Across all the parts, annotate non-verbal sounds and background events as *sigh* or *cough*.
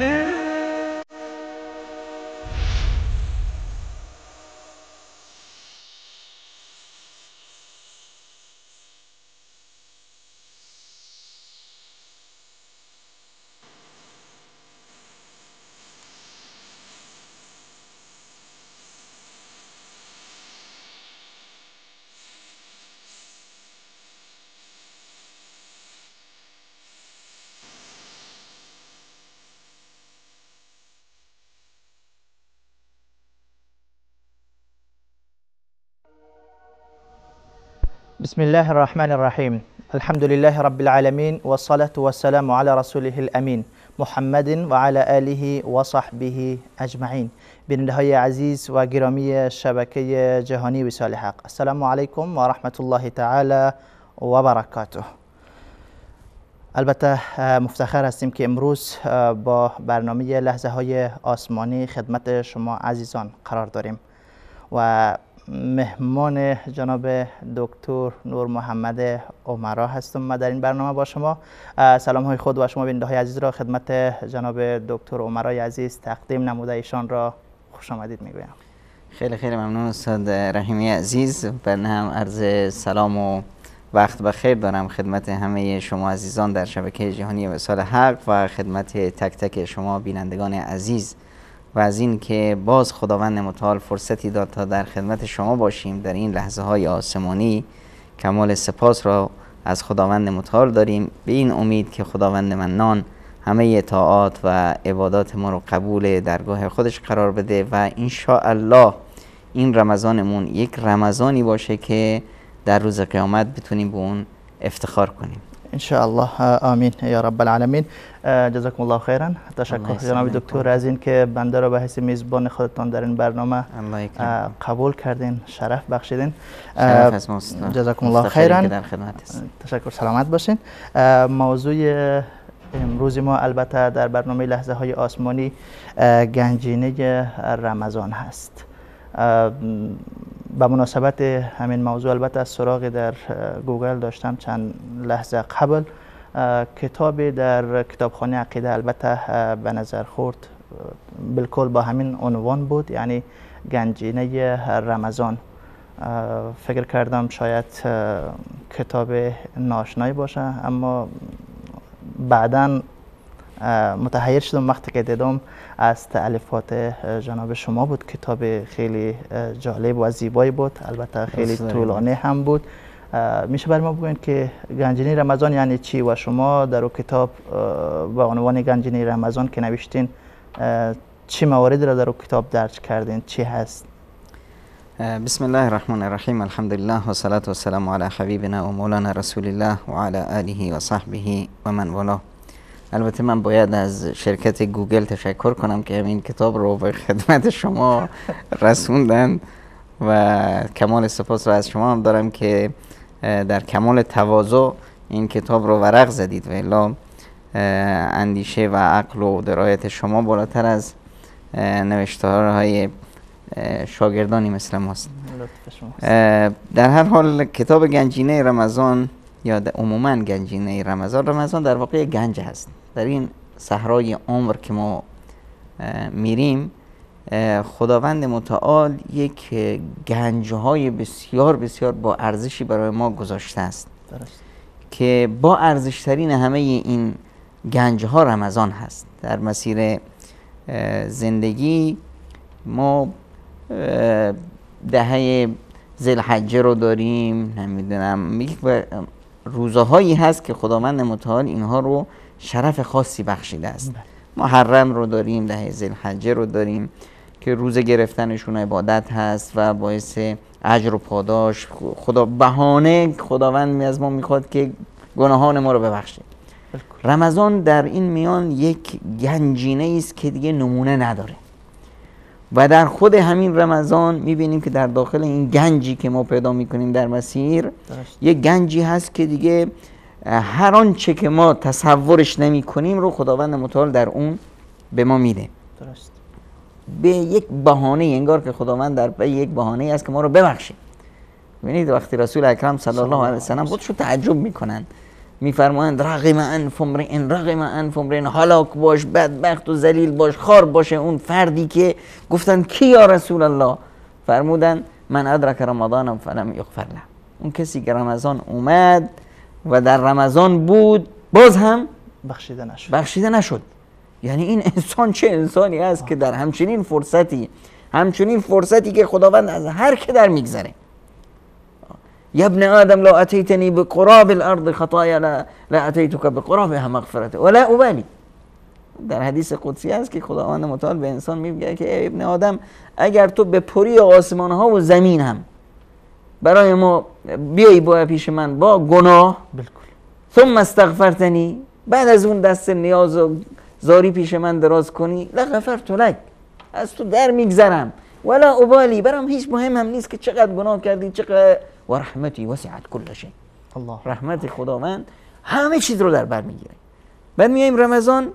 Yeah. بسم الله الرحمن الرحیم الحمد لله رب العالمین و صلاة و السلام على رسوله الامین محمد و علی آله و صحبه اجمعین بیننده های عزیز و گرامی شبکه وسال حق السلام علیکم و رحمت الله تعالی و برکاته البته مفتخر هستیم که امروز با برنامه لحظه های آسمانی خدمت شما عزیزان قرار داریم و مهمان جناب دکتر نور محمد عمرا هستم. ما در این برنامه با شما. سلام های خود و شما بیننده های عزیز را خدمت جناب دکتر عمرای عزیز تقدیم نموده ایشان را خوش آمدید می‌گویم. خیلی خیلی ممنون استاد رحیمی عزیز. بنده هم عرض سلام و وقت بخیر دارم خدمت همه شما عزیزان در شبکه جهانی وسال حق و خدمت تک تک شما بینندگان عزیز. و از این که باز خداوند متعال فرصتی داد تا در خدمت شما باشیم در این لحظه های آسمانی کمال سپاس را از خداوند متعال داریم. به این امید که خداوند منان همه اطاعات و عبادات ما رو قبول درگاه خودش قرار بده و ان الله این رمضانمون یک رمضانی باشه که در روز قیامت بتونیم به اون افتخار کنیم. ان شاء الله آمین یا رب العالمین جزاکم الله خیرا تشکر جناب دکتر از این که بنده را به حیث میزبان خودتان در این برنامه قبول کردین شرف بخشیدین جزاکم الله خیرا تشکر سلامت باشین موضوع امروز ما البته در برنامه لحظه های آسمانی گنجینه رمضان هست به مناسبت همین موضوع البته از سراغ در گوگل داشتم چند لحظه قبل. کتابی در کتابخانه عقیده البته به نظر خورد بالکل با همین عنوان بود یعنی گنجینه رمضان. فکر کردم شاید کتاب ناشنایی باشه اما بعدا متحیر شدم وقتی که دیدم از تعلیفات جناب شما بود. کتاب خیلی جالب و زیبایی بود. البته خیلی طولانی هم بود. میشه بر ما بگوین که گنجینی رمضان یعنی چی و شما در او کتاب با عنوان گنجینی رمضان که نوشتین چی مواردی را در او کتاب درج کردین؟ چی هست؟ بسم الله الرحمن الرحیم. الحمد لله و صلاة و سلام علی حبیبنا و مولانا رسول الله و علی آله و صحبه و من والاه. البته من باید از شرکت گوگل تشکر کنم که همین کتاب رو به خدمت شما رسوندن و کمال سپاس رو از شما هم دارم که در کمال تواضع این کتاب رو ورق زدید و الا اندیشه و عقل و درایت شما بالاتر از نوشتارهای شاگردانی مثل ماست. در هر حال کتاب گنجینه رمضان یا عموما گنجینه رمضان رمضان در واقع گنج هست. در این صحرای عمر که ما میریم خداوند متعال یک گنجهای بسیار بسیار با ارزشی برای ما گذاشته است درست. که با ارزشترین همه این گنج ها رمضان هست در مسیر زندگی ما دهه زلحجه رو داریم نمی‌دونم روزهایی هست که خداوند متعال اینها رو شرف خاصی بخشیده است. بله. محرم رو داریم ده زلحجه رو داریم که روز گرفتنشون عبادت هست و باعث اجر و پاداش. خدا بهانه خداوند می از ما می‌خواد که گناهان ما رو ببخشه. رمضان در این میان یک گنجینه است که دیگه نمونه نداره. و در خود همین رمضان می‌بینیم که در داخل این گنجی که ما پیدا می‌کنیم در مسیر یک گنجی هست که دیگه هر آنچه که ما تصورش نمی کنیم رو خداوند متعال در اون به ما میده. درست. به یک بهانه انگار که خداوند در به یک بهانه است که ما رو ببخشه ببینید وقتی رسول اکرم صلی الله علیه و سلم خودشو تعجب می‌کنن. میفرمایند رقم انف امرئن رقم انف امرئن هلاک باش بدبخت و ذلیل باش خار باشه اون فردی که گفتن کی یا رسول الله؟ فرمودن من ادرک رمضان فلم یغفر له. اون کسی که رمضان اومد و در رمضان بود باز هم بخشیده نشد. بخشیده نشد. یعنی این انسان چه انسانی است که در همچنین فرصتی همچنین فرصتی که خداوند از هر که در میگذره. یا ابن آدم لو اتیتنی بقراب الارض خطایا لا, لا اتیتک بقرابها مغفرت. ولا ابالی. در حدیث قدسی است که خداوند متعال به انسان میگه که ابن آدم اگر تو به پری آسمان ها و زمین هم برای ما بیایی با پیش من با گناه. بالکل ثم استغفرتنی. بعد از اون دست نیاز و زاری پیش من دراز کنی. لغفرت لک. از تو در میگذرم. ولا ابالی. برام هیچ مهم هم نیست که چقدر گناه کردی چقدر و رحمتی وسعت کل شی. الله. رحمت خداوند همه چیز رو در بر می‌گیره. بعد میایم رمضان.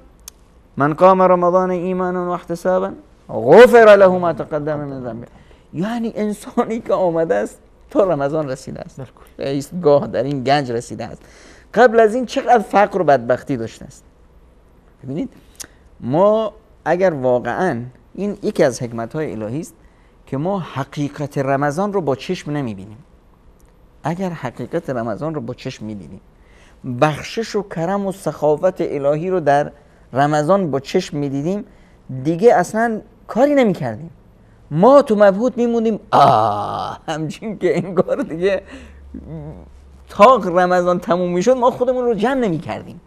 من قام رمضان ایمانا و احتسابا غفر له ما تقدم من ذنبه یعنی انسانی که آمده است تا رمضان رسیده است. ایستگاه در این گنج رسیده است. قبل از این چقدر فقر و بدبختی داشته است؟ ببینید ما اگر واقعا این یکی از حکمت های الهی است که ما حقیقت رمضان رو با چشم نمی‌بینیم. اگر حقیقت رمضان رو با چشم می‌دیدیم بخشش و کرم و سخاوت الهی رو در رمضان با چشم می‌دیدیم دیگه اصلا کاری نمی‌کردیم. ما تو مبهوت میمونیم. آه همچین که انگار دیگه تا رمضان تموم می‌شد ما خودمون رو جمع نمی کردیم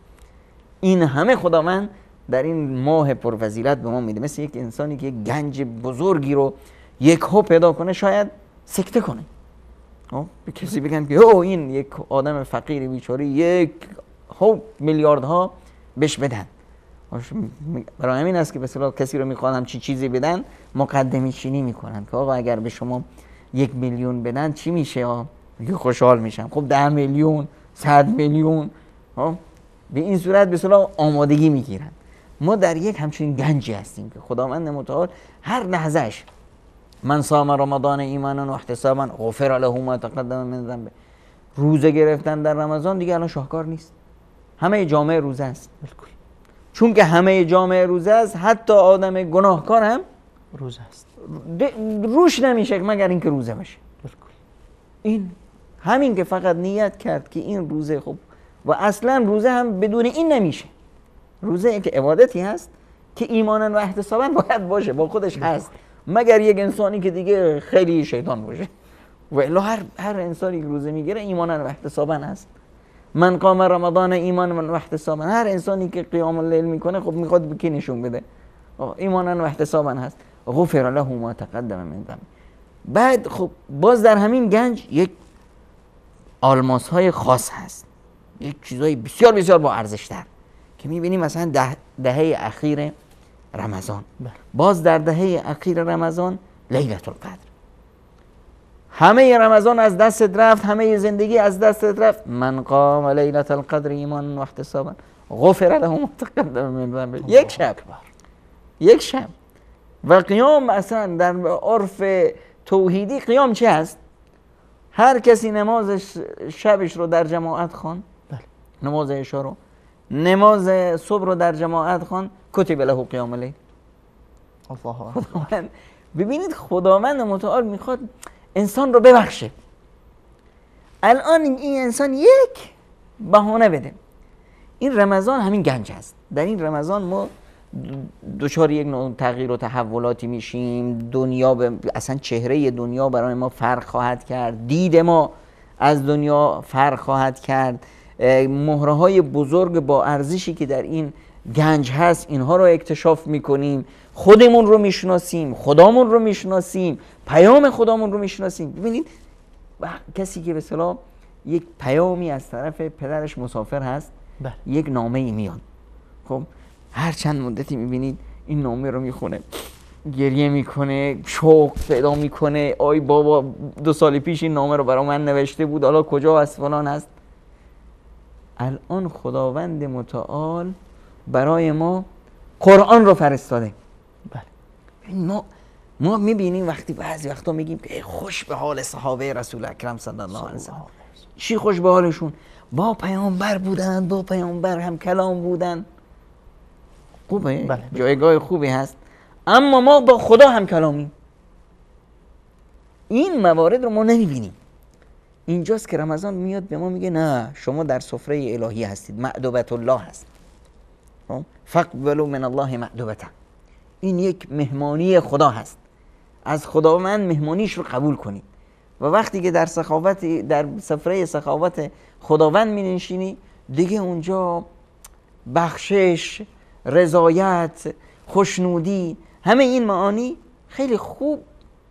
این همه خداوند در این ماه پرفضیلت به ما میده. مثل یک انسانی که گنج بزرگی رو یک ها پیدا کنه شاید سکته کنه. خب؟ به کسی بگن که او این یک آدم فقیری بیچاره یک ها میلیاردها بهش بدن. برای همین است که به کسی رو می‌خوان چی چیزی بدن مقدمی چینی می‌کنن که آقا اگر به شما یک میلیون بدن چی میشه؟ خوشحال میشم. خب ده میلیون صد میلیون خب به این صورت به آمادگی می‌گیرن. ما در یک همچین گنجی هستیم که خداوند متعال هر لحظهش من صام رمضان ایمانا و احتسابا غفر له ما تقدم من ذنبه روزه گرفتن در رمضان دیگه الان شاهکار نیست. همه جامعه روزه است. بالکل چون که همه جامعه روزه است حتی آدم گناهکار هم روزه است. روش نمیشه مگر اینکه روزه باشه. این همین که فقط نیت کرد که این روزه خب و اصلا روزه هم بدون این نمیشه. روزه که عبادتی هست که ایمانا و احتسابا باید باشه با خودش هست. مگر یک انسانی که دیگه خیلی شیطان باشه. و هر هر انسانی که روزه می‌گیره ایمانا و احتسابا هست. من قام رمضان ایمان و احتسابا. هر انسانی که قیام اللیل می‌کنه خب می‌خواد به کی نشون بده؟ ایمانا و احتسابا هست. غفر له ما تقدم من ذنب. بعد خب باز در همین گنج یک آلماس های خاص هست. یک چیزای بسیار بسیار با ارزش تر که می‌بینیم مثلا ده دهه اخیر رمضان. بله. باز در دهه اخیر رمضان لیلت القدر. همه رمضان از دست رفت همه زندگی از دست رفت. من قام لیلت القدر ایمان و احتسابا. غفر له ما تقدم من ذنبه یک شب. یک شب. و قیام اصلا در عرف توحیدی قیام چی هست؟ هر کسی نماز شبش رو در جماعت خان بله. نماز عشا رو. نماز صبح رو در جماعت خان کتب له قیام لیل. *laughs* ببینید خداوند متعال می‌خواد انسان رو ببخشه. الان این انسان یک بهانه بده. این رمضان همین گنج است. در این رمضان ما دچار یک نوع تغییر و تحولاتی میشیم. دنیا به اصلا چهره دنیا برای ما فرق خواهد کرد. دید ما از دنیا فرق خواهد کرد. مهره های بزرگ با ارزشی که در این گنج هست اینها رو اکتشاف می‌کنیم. خودمون رو می‌شناسیم خدامون رو می‌شناسیم پیام خدامون رو می‌شناسیم. ببینید کسی که به صلاح یک پیامی از طرف پدرش مسافر هست بله. یک نامه ای میاد. خب هر چند مدتی می‌بینید این نامه رو می‌خونه گریه می‌کنه شوق پیدا می‌کنه. آی بابا دو سال پیش این نامه رو برای من نوشته بود حالا کجا از فلان هست؟ الان خداوند متعال برای ما قرآن رو فرستاده. بله. ما ما می‌بینیم وقتی بعضی وقتا میگیم که خوش به حال صحابه رسول اکرم صلی الله علیه وسلم چی خوش به حالشون؟ با پیامبر بودن با پیامبر هم کلام بودن. خوبه؟ بله. جایگاه خوبی هست. اما ما با خدا هم کلامیم. این موارد رو ما نمی‌بینیم. اینجاست که رمضان میاد به ما میگه نه شما در سفره الهی هستید معدوبت الله هست. خب؟ فقبلوا من الله معدوبتا این یک مهمانی خدا هست. از خداوند مهمانیش رو قبول کنید و وقتی که در سخاوت در سفره سخاوت خداوند می نشینی دیگه اونجا بخشش رضایت خوشنودی همه این معانی خیلی خوب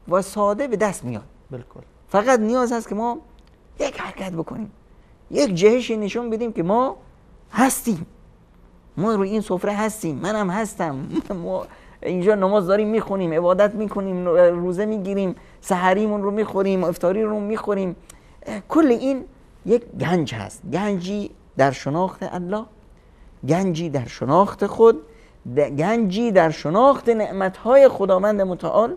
و ساده به دست میاد. بالکل فقط نیاز هست که ما یک حرکت بکنیم. یک جهشی نشون بدیم که ما هستیم. ما رو این سفره هستیم منم هستم. *laughs* ما اینجا نماز داریم می‌خونیم عبادت می‌کنیم روزه می‌گیریم سحریمون رو می‌خوریم افطاری رو می‌خوریم. کل این یک گنج هست. گنجی در شناخت الله گنجی در شناخت خود گنجی در شناخت نعمتهای خداوند متعال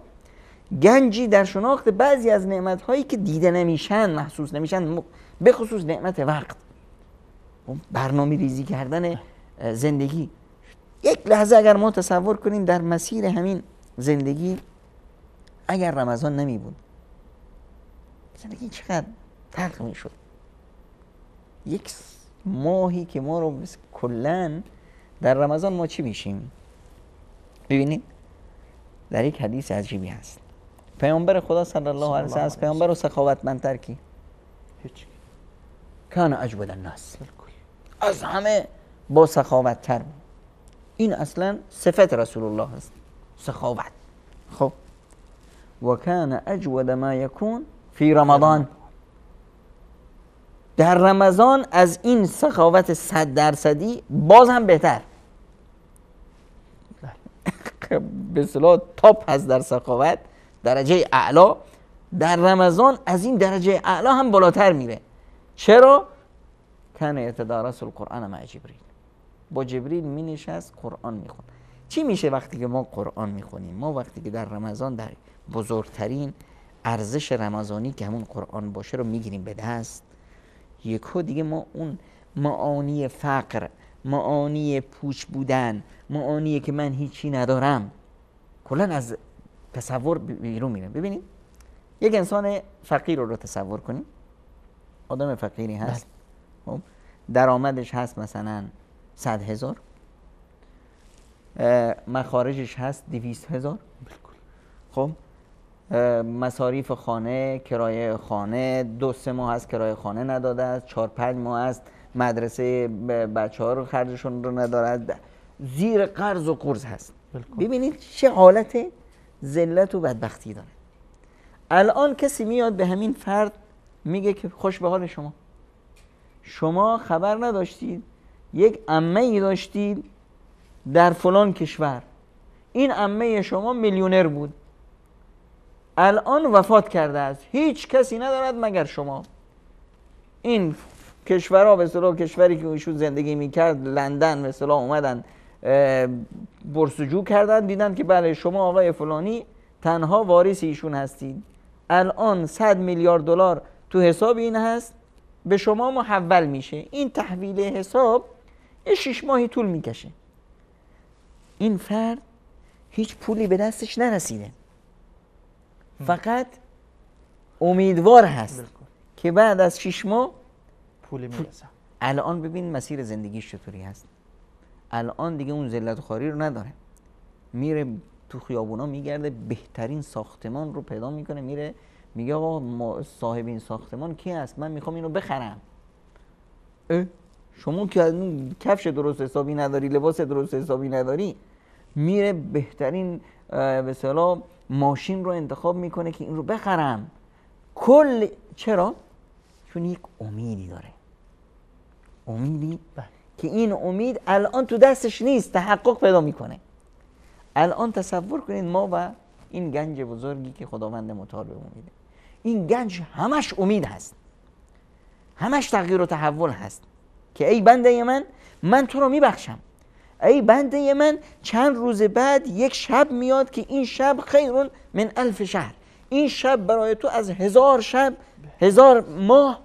گنجی در شناخت بعضی از نعمتهایی که دیده نمیشن محسوس نمیشن به نعمت وقت. برنامه ریزی کردن زندگی. یک لحظه اگر ما تصور کنیم در مسیر همین زندگی اگر رمضان نمی بود زندگی چقدر تلخ می شد. یک ماهی که ما رو کلا در رمضان ما چی میشیم؟ ببینید در یک حدیث عجیبی هست. پیامبر خدا صلی الله علیه و از پیامبر و سخاوتمندتر کی؟ هیچ کان اجود الناس. از همه با سخاوت تر این اصلا صفت رسول الله هست سخاوت. خب. و کان اجود ما یکون فی رمضان. در رمضان از این سخاوت صد درصدی باز هم بهتر. *laughs* به صلاح تاپ هست در سخاوت درجه اعلا. در رمضان از این درجه اعلا هم بالاتر میره. چرا؟ کن یتدارس القرآن مع جبریل. با جبریل می نشست قرآن میخون چی میشه وقتی که ما قرآن می‌خونیم؟ ما وقتی که در رمضان در بزرگترین ارزش رمضانی که همون قرآن باشه رو می‌گیریم به دست یکو دیگه ما اون معانی فقر معانی پوچ بودن معانی که من هیچی ندارم کلا از تصور بیرون میره ببینید یک انسان فقیر رو, رو تصور کنیم. آدم فقیری هست. بله. خب؟ درآمدش هست مثلا صد هزار. مخارجش هست دویست هزار. خب مصاریف خانه کرایه خانه دو سه ماه از کرایه خانه نداده است چهار پنج ماه است مدرسه بچه ها رو خرجشون رو ندارد زیر قرض و قرض هست. ببینید چه حالت ذلت و بدبختی داره. الان کسی میاد به همین فرد میگه که خوش به حال شما. شما خبر نداشتید یک امه ای داشتید در فلان کشور. این امه شما میلیونر بود. الان وفات کرده است. هیچ کسی ندارد مگر شما. این کشورها به اصطلاح کشوری که ایشون زندگی می‌کرد لندن مثلا اومدن برسجو کردن دیدن که بله شما آقای فلانی تنها وارث ایشون هستید. الان 100 میلیارد دلار تو حساب این هست. به شما محول میشه. این تحویل حساب یه شش ماهی طول می‌کشه. این فرد هیچ پولی به دستش نرسیده. فقط امیدوار هست که بعد از شش ماه پولی می‌رسه. الان ببین مسیر زندگیش چطوری هست. الان دیگه اون ذلت خاری رو نداره. میره تو خیابونا میگرده بهترین ساختمان رو پیدا می‌کنه میره میگه آقا صاحب این ساختمان کی هست؟ من می‌خوام اینو بخرم. اه؟ شما که کفش درست حسابی نداری لباس درست حسابی نداری میره بهترین به ماشین رو انتخاب می‌کنه که این رو بخرم کل چرا؟ چون یک امیدی داره. امیدی بله. که این امید الان تو دستش نیست تحقق پیدا می‌کنه. الان تصور کنید ما و این گنج بزرگی که خداوند متعال به میده. این گنج همش امید هست. همش تغییر و تحول هست. که ای بنده من من تو رو میبخشم. ای بنده من چند روز بعد یک شب میاد که این شب خیرون من الف شهر. این شب برای تو از هزار شب هزار ماه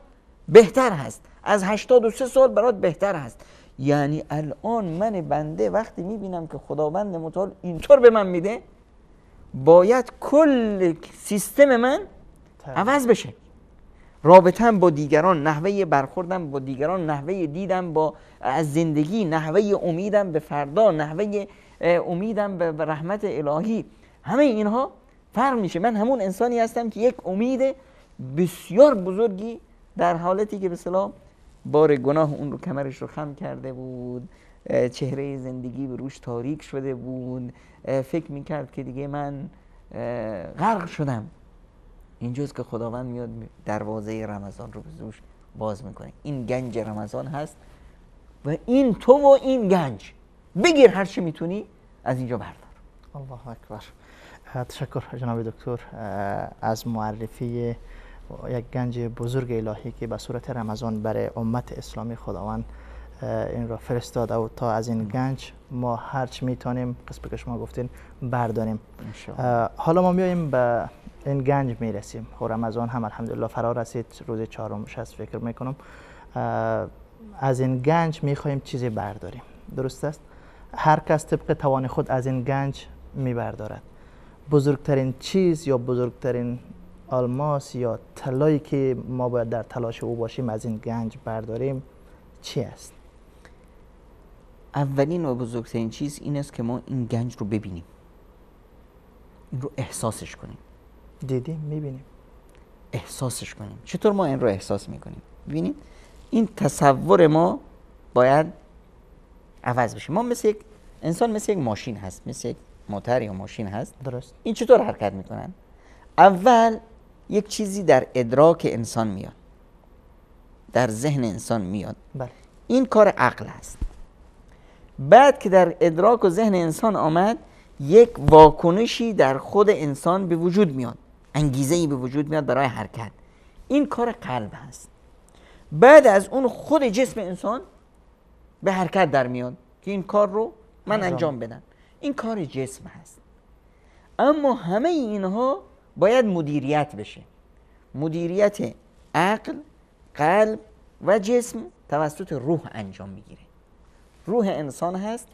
بهتر هست. از 83 سال برات بهتر هست. یعنی الان من بنده وقتی می‌بینم که خداوند متعال اینطور به من میده باید کل سیستم من عوض بشه. رابطم با دیگران نحوه برخوردم با دیگران نحوه دیدم با از زندگی نحوه امیدم به فردا نحوه امیدم به رحمت الهی. همه اینها فرق میشه. من همون انسانی هستم که یک امید بسیار بزرگی در حالتی که به سلام بار گناه اون رو کمرش رو خم کرده بود. چهره زندگی به روش تاریک شده بود. فکر می‌کرد که دیگه من غرق شدم. اینجاست که خداوند میاد دروازه رمضان رو به زوش باز می‌کنه. این گنج رمضان هست و این تو و این گنج. بگیر هر چی می‌تونی از اینجا بردار. الله اکبر. تشکر جناب دکتر. از معرفی یک گنج بزرگ الهی که به صورت رمضان برای امت اسلامی خداوند این را فرستاد و تا از این گنج ما هرچی می‌تونیم قسم که شما گفتین برداریم. حالا ما میاییم به این گنج می‌رسیم. خب رمضان هم الحمدلله فرا رسید. روز چهارمش هست فکر می‌کنم. از این گنج می‌خوایم چیزی برداریم. درست است؟ هر کس طبق توان خود از این گنج میبردارد. بزرگترین چیز یا بزرگترین آلماس یا طلایی که ما باید در تلاش او باشیم از این گنج برداریم چی است؟ اولین و بزرگترین چیز این است که ما این گنج رو ببینیم. این رو احساسش کنیم. دیدیم می‌بینیم. احساسش کنیم. چطور ما این رو احساس می‌کنیم؟ ببینید این تصور ما باید عوض بشه. ما مثل یک انسان مثل یک ماشین هست مثل یک موتر یا ماشین هست. درست. این چطور حرکت می‌کنن؟ اول یک چیزی در ادراک انسان میاد. در ذهن انسان میاد. بله. این کار عقل هست بعد که در ادراک و ذهن انسان آمد یک واکنشی در خود انسان به وجود میاد. انگیزه ای به وجود میاد برای حرکت. این کار قلب هست. بعد از اون خود جسم انسان به حرکت در میاد که این کار رو من انجام بدم. این کار جسم هست. اما همه اینها باید مدیریت بشه. مدیریت عقل قلب و جسم توسط روح انجام می‌گیره. روح انسان هست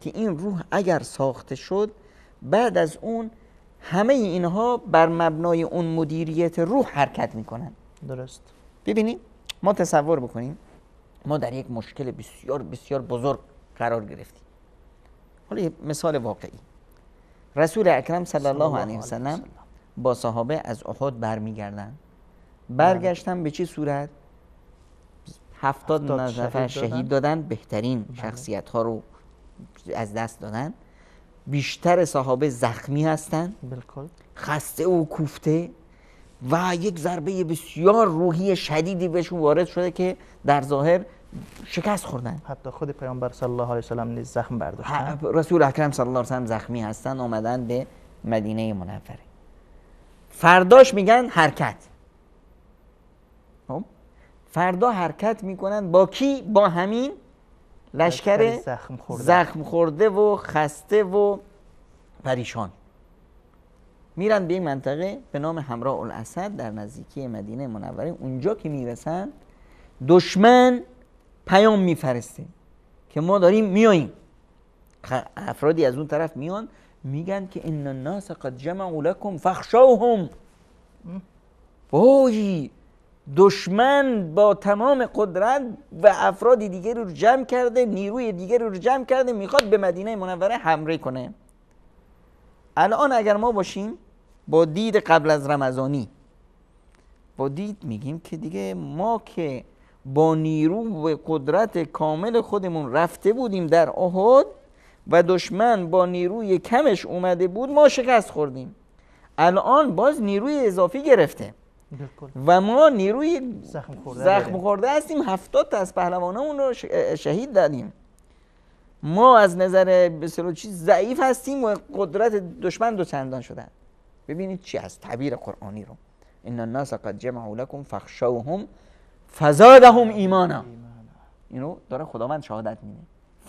که این روح اگر ساخته شد بعد از اون همه اینها بر مبنای اون مدیریت روح حرکت می‌کنن. درست. ببینید ما تصور بکنیم ما در یک مشکل بسیار بسیار بزرگ قرار گرفتیم. حالا مثال واقعی. رسول اکرم صلی الله علیه وسلم با صحابه از احد برمیگردن. برگشتن به چه صورت؟ هفتاد نفر شهید دادن. بهترین بله. شخصیت ها رو از دست دادن. بیشتر صحابه زخمی هستند خسته و کوفته. و یک ضربه بسیار روحی شدیدی بهشون وارد شده که در ظاهر شکست خوردن. حتی خود پیامبر صلی الله علیه و سلم نیز زخم برداشتن رسول اکرم صلی الله علیه و سلم زخمی هستن آمدن به مدینه منوره. فرداش میگن حرکت. خب؟ فردا حرکت می‌کنن با کی؟ با همین لشکر زخم خورده. زخم خورده و خسته و پریشان. میرن به این منطقه به نام همراه الاسد در نزدیکی مدینه منوره. اونجا که می‌رسن دشمن پیام میفرسته که ما داریم میاییم. افرادی از اون طرف میان میگن که ان الناس قد جمعوا لكم فخشوهم وای! دشمن با تمام قدرت و افرادی دیگری رو جمع کرده نیروی دیگری رو جمع کرده می‌خواد به مدینه منوره حمله کنه. الان اگر ما باشیم با دید قبل از رمضانی با دید میگیم که دیگه ما که با نیرو و قدرت کامل خودمون رفته بودیم در احد و دشمن با نیروی کمش اومده بود ما شکست خوردیم. الان باز نیروی اضافی گرفته. و ما نیروی زخم خورده, زخم خورده هستیم. هفتاد تا از پهلوانمون رو شهید دادیم. ما از نظر بسیار چیز ضعیف هستیم و قدرت دشمن دو چندان شدن. ببینید چی هست؟ تعبیر قرآنی رو. ان الناس قد جمعوا لكم فخشوهم فزادهم ایمانا. اینو داره خداوند شهادت میده.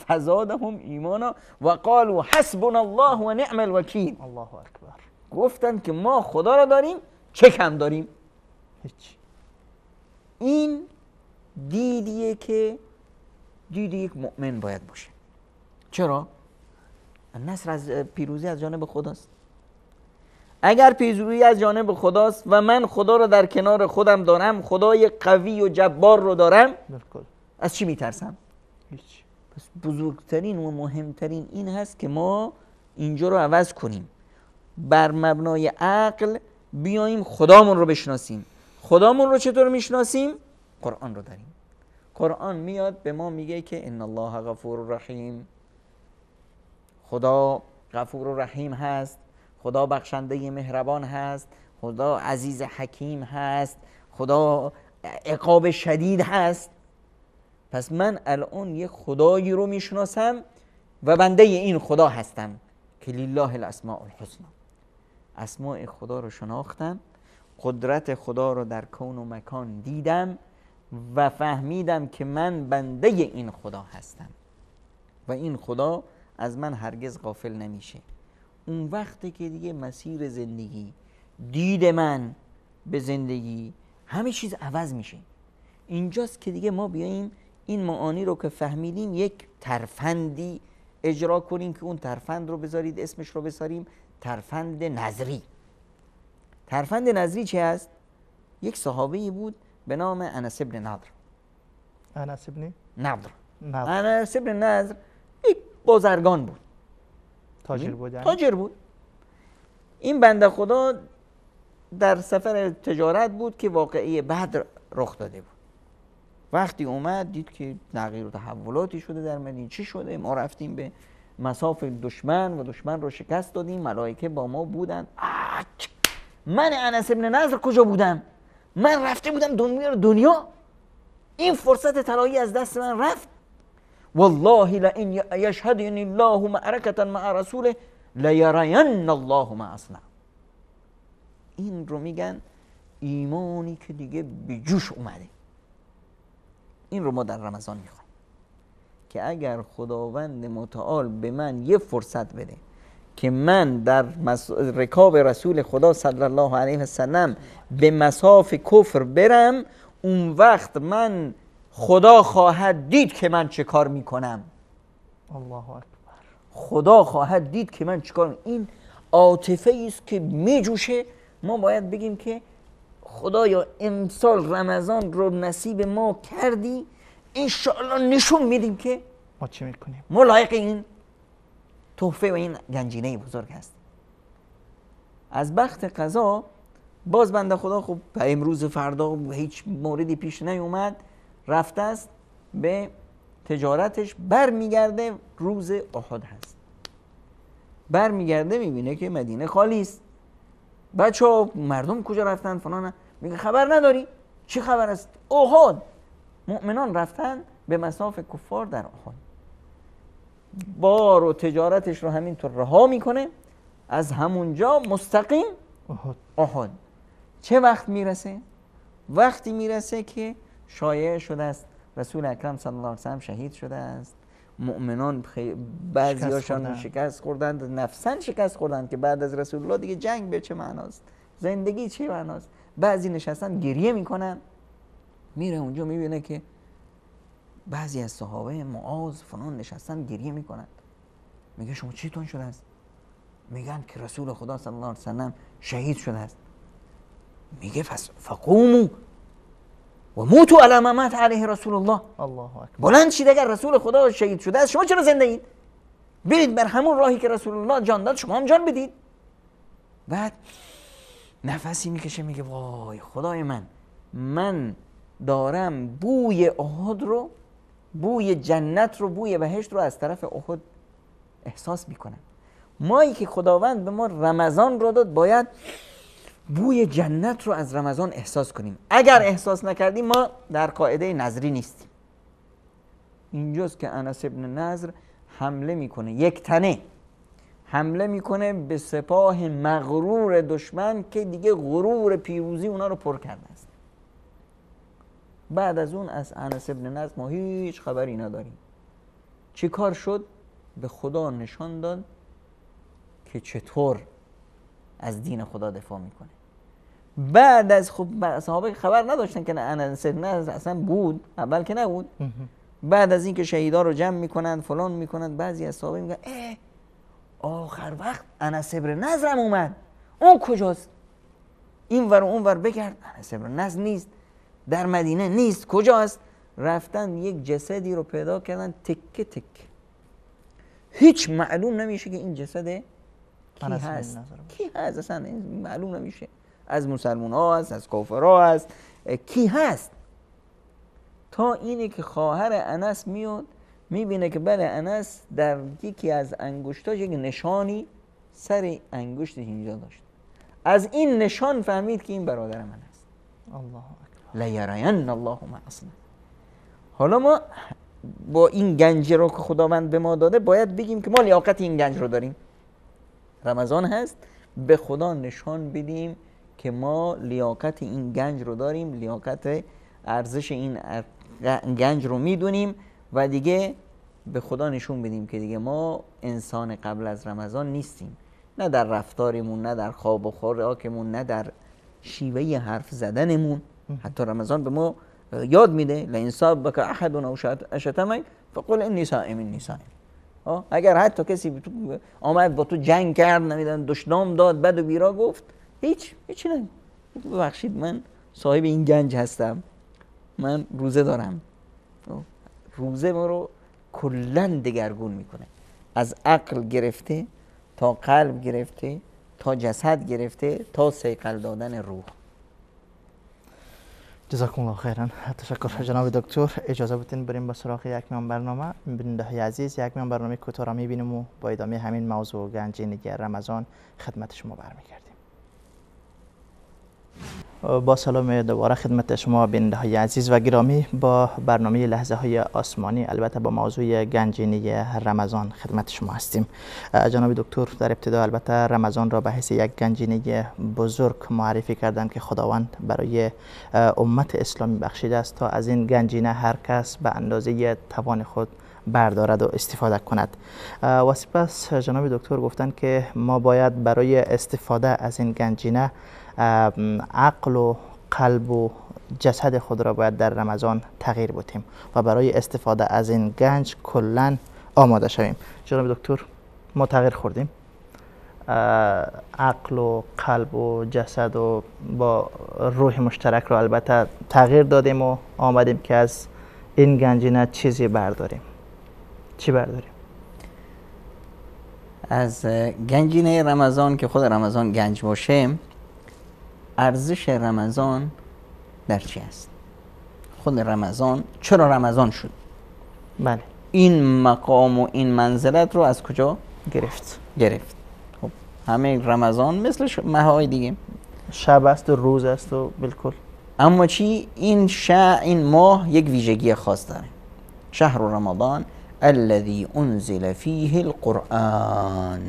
فزادهم ایمانا و قالوا حسبنا الله و نعم الوکیل الله اکبر. گفتن که ما خدا را داریم چه کم داریم؟ هیچ. این دیدیه که دیدی یک مؤمن باید باشه. چرا؟ نصر از پیروزی از جانب خداست. اگر پیروزی از جانب خداست و من خدا رو در کنار خودم دارم خدای قوی و جبار رو دارم از چی میترسم؟ هیچ. پس بزرگترین و مهمترین این هست که ما اینجا رو عوض کنیم. بر مبنای عقل بیاییم خدامون رو بشناسیم. خدامون رو چطور می‌شناسیم؟ قرآن رو داریم. قرآن میاد به ما میگه که ان الله غفور رحیم. خدا غفور و رحیم هست. خدا بخشنده مهربان هست. خدا عزیز حکیم هست. خدا عقاب شدید هست. پس من الان یه خدایی رو می‌شناسم و بنده این خدا هستم. که لله الاسماء الحسنا اسماء خدا رو شناختم قدرت خدا رو در کون و مکان دیدم و فهمیدم که من بنده این خدا هستم. و این خدا از من هرگز غافل نمیشه. اون وقتی که دیگه مسیر زندگی دید من به زندگی همه چیز عوض میشه. اینجاست که دیگه ما بیاییم این معانی رو که فهمیدیم یک ترفندی اجرا کنیم که اون ترفند رو بذارید اسمش رو بذاریم ترفند نظری. ترفند نظری چه است؟ یک صحابه بود به نام انس ابن نضر. انس ابن نضر. انس ابن نضر یک بازرگان بود. تاجر بود یعنی؟ تاجر بود. این بنده خدا در سفر تجارت بود که واقعی بدر رخ داده بود. وقتی اومد دید که تغییر و تحولاتی شده در مدینه. چی شده؟ ما رفتیم به مساف دشمن و دشمن رو شکست دادیم. ملائکه با ما بودن. من انس ابن نظر کجا بودم؟ من رفته بودم دنیا دنیا. این فرصت طلایی از دست من رفت. والله لئن یشهدنی الله معرکتا مع رسوله لیرین الله ما اصنع. این رو میگن ایمانی که دیگه به جوش اومده. این رو ما در رمضان می‌خوایم که اگر خداوند متعال به من یه فرصت بده که من در رکاب رسول خدا صلی الله علیه و سلم به مساف کفر برم اون وقت من خدا خواهد دید که من چه کار می‌کنم. الله اکبر. خدا خواهد دید که من چه کار این عاطفه است که میجوشه. ما باید بگیم که خدایا امسال رمضان رو نصیب ما کردی انشاءالله نشون میدیم که ما چی می‌کنیم؟ ما لایق این تحفه و این گنجینه بزرگ هست. از بخت قضا باز بنده خدا خب امروز فردا هیچ موردی پیش نیومد رفته است به تجارتش برمیگرده روز احد هست. برمیگرده می‌بینه که مدینه خالی است. بچه ها مردم کجا رفتن؟ فلان. میگه خبر نداری؟ چی خبر است؟ احد. مؤمنان رفتن به مساف کفار در احد. بار و تجارتش رو همینطور رها می‌کنه. از همونجا مستقیم احد. چه وقت می‌رسه؟ وقتی می‌رسه که شایع شده است. رسول اکرم صلی الله علیه و شهید شده است. مؤمنان بعضی هاشان شکست خوردند. نفسا شکست خوردند که بعد از رسول الله دیگه جنگ به چه معناست؟ زندگی چه معناست؟ بعضی نشستن گریه می‌کنن. میره اونجا می‌بینه که بعضی از صحابه معاذ فلان نشستن گریه می‌کنند میگه شما چی شده است میگن که رسول خدا صلی الله علیه وسلم شهید شده است میگه پس فقومو و موتو علامت علیه رسول الله. الله اکبر. بلند شید اگر رسول خدا شهید شده است شما چرا زنده اید؟ برید بر همون راهی که رسول الله جان داد شما هم جان بدید. بعد نفسی می‌کشه میگه وای خدای من من دارم بوی احد رو بوی جنت رو بوی بهشت رو از طرف احد احساس می‌کنم. مایی که خداوند به ما رمضان رو داد باید بوی جنت رو از رمضان احساس کنیم. اگر احساس نکردیم ما در قاعده نظری نیستیم. اینجاست که انس ابن نظر حمله می‌کنه یک تنه حمله می‌کنه به سپاه مغرور دشمن که دیگه غرور پیروزی اونا رو پر کرده بعد از اون از انس ابن نظر ما هیچ خبری نداریم. چی کار شد؟ به خدا نشان داد که چطور از دین خدا دفاع می‌کنه. بعد از خب صحابه خبر نداشتن که انس نه اصلا بود اول که نبود. بعد از اینکه شهیدا رو جمع می‌کنند فلان می‌کنند بعضی از صحابه میگن اه آخر وقت انس ابن نظرم اومد. اون کجاست؟ این ور اون ور بگرد انس ابن نظر نیست. در مدینه نیست. کجاست؟ رفتن یک جسدی رو پیدا کردن تکه تک هیچ معلوم نمیشه که این جسد کی هست. کی هست؟ اصلا معلوم نمیشه. از مسلمان ها هست از کافر ها هست. کی هست؟ تا اینه که خواهر انس میاد می‌بینه که بله انس در یکی از انگشتاش یک نشانی سر انگشت اینجا داشت. از این نشان فهمید که این برادر من است الله. لیرین الله اصلا حالا ما با این گنج رو که خداوند به ما داده باید بگیم که ما لیاقت این گنج رو داریم. رمضان هست به خدا نشان بدیم که ما لیاقت این گنج رو داریم لیاقت ارزش این گنج رو می‌دونیم و دیگه به خدا نشون بدیم که دیگه ما انسان قبل از رمضان نیستیم. نه در رفتارمون نه در خواب و خوراکمون نه در شیوه حرف زدنمون. حتی رمضان به ما یاد میده لئن بک احد او اشتمک فقل انی صائم انی صائم. اگر حتی کسی آمد با تو جنگ کرد نمیدن دشنام داد بد و بیرا گفت هیچ هیچ نه ببخشید من صاحب این گنج هستم. من روزه دارم. روزه ما رو کلا دگرگون می‌کنه. از عقل گرفته تا قلب گرفته تا جسد گرفته تا سیقل دادن روح. جزاکم الله خیرا تشکر جناب دکتر. اجازه بدین بریم با سراغ یک میان برنامه. بیننده عزیز یک میان برنامه کوتاه را می‌بینیم و با ادامه همین موضوع گنجینگی رمضان خدمت شما برمیگردیم. با سلام دوباره خدمت شما بیننده های عزیز و گرامی با برنامه لحظه های آسمانی. البته با موضوع گنجینی رمضان خدمت شما هستیم. جناب دکتر در ابتدا البته رمضان را به حیث یک گنجینه بزرگ معرفی کردن که خداوند برای امت اسلامی بخشیده است تا از این گنجینه هر کس به اندازه توان خود بردارد و استفاده کند. و سپس جناب دکتر گفتند که ما باید برای استفاده از این گنجینه عقل و قلب و جسد خود را باید در رمضان تغییر بودیم و برای استفاده از این گنج کلا آماده شویم. جناب دکتر ما تغییر خوردیم. عقل و قلب و جسد و با روح مشترک رو البته تغییر دادیم و آمدیم که از این گنجینه چیزی برداریم. چی برداریم؟ از گنجینه رمضان که خود رمضان گنج باشه ارزش رمضان در چی است؟ خود رمضان چرا رمضان شد؟ بله. این مقام و این منزلت رو از کجا گرفت؟ گرفت؟ خب همه رمضان مثل ماه دیگه. شب است و روز است و بالکل. اما چی؟ این شع این ماه یک ویژگی خاص داره. شهر رمضان الذي انزل فيه القرآن.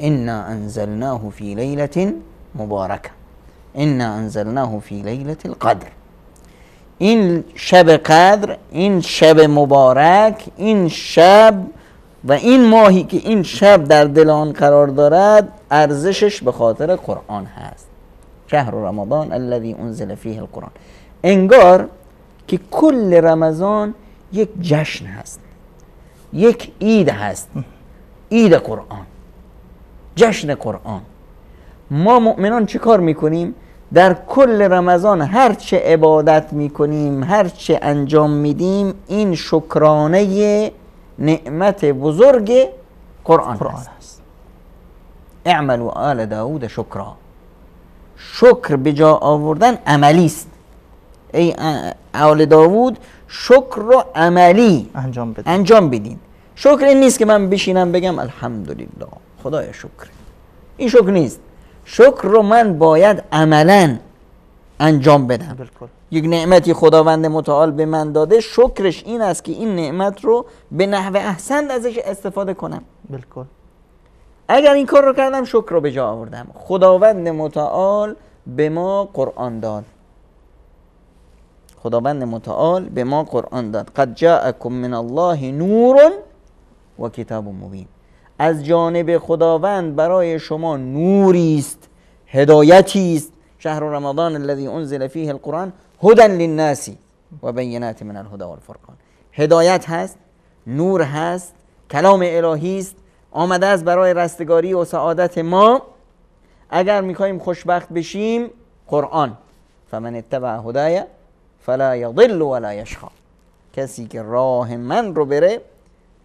إنا أنزلناه في ليلة مبارکه. انا انزلناه فی لیلت القدر. این شب قدر این شب مبارک این شب و این ماهی که این شب در دل آن قرار دارد ارزشش به خاطر قرآن هست. شهر رمضان الذي انزل فیه القرآن. انگار که کل رمضان یک جشن هست. یک عید هست. عید قرآن. جشن قرآن. ما مؤمنان چه کار می‌کنیم؟ در کل رمضان هر چه عبادت می‌کنیم هر چه انجام میدیم این شکرانه نعمت بزرگ قرآن, قرآن هست اعملوا آل داود شکرا. شکر به جا آوردن عملی است. ای آل داوود شکر رو عملی انجام بدین. انجام بدین. شکر این نیست که من بشینم بگم الحمدلله. خدای شکر. این شکر نیست. شکر رو من باید عملا انجام بدم. یک نعمتی خداوند متعال به من داده شکرش این است که این نعمت رو به نحو احسن ازش استفاده کنم. بالکل. اگر این کار رو کردم شکر رو به جا آوردم. خداوند متعال به ما قرآن داد. خداوند متعال به ما قرآن داد. قد جاءکم من الله نور و کتاب مبین. از جانب خداوند برای شما نوری است هدایتی است شهر رمضان الذي انزل فيه القرآن هدى للناس و بینات من الهدى والفرقان. هدایت هست نور هست کلام الهی است آمده است برای رستگاری و سعادت ما. اگر می‌خوایم خوشبخت بشیم قرآن. فمن اتبع هدای فلا یضل ولا یشقا. کسی که راه من رو بره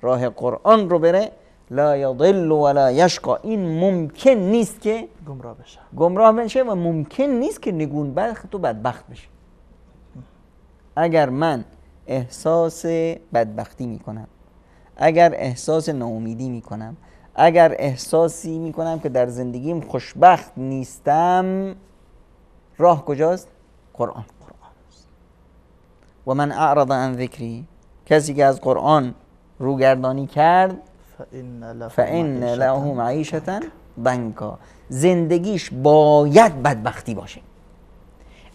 راه قرآن رو بره لا یضل ولا یشقا این ممکن نیست که گمراه بشه. گمراه بشه و ممکن نیست که نگون بخت و بدبخت بشه اگر من احساس بدبختی می‌کنم اگر احساس ناامیدی می‌کنم اگر احساسی می‌کنم که در زندگیم خوشبخت نیستم راه کجاست؟ قرآن. و من اعرض عن ذکری کسی که از قرآن روگردانی کرد فان له معیشتا بنکا. زندگیش باید بدبختی باشه.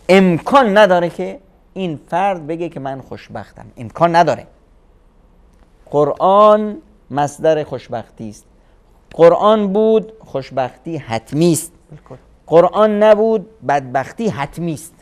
امکان نداره که این فرد بگه که من خوشبختم. امکان نداره. قرآن مصدر خوشبختی است. قرآن بود خوشبختی حتمی است. قرآن نبود بدبختی حتمی است.